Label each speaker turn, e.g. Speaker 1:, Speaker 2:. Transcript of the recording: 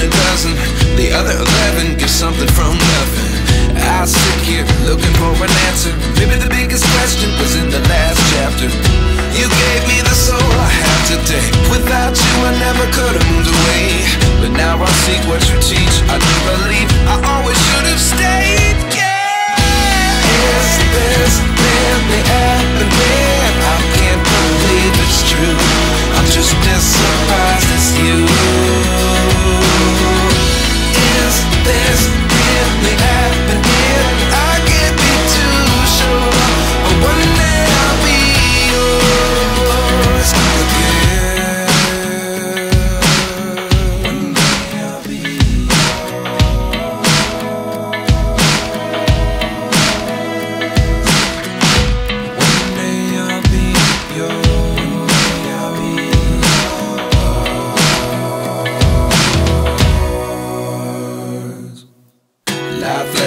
Speaker 1: A dozen. The other eleven get something from nothing. I sit here looking for an answer. Maybe the biggest question was in the last chapter. You gave me the soul I have today. Without you, I never could have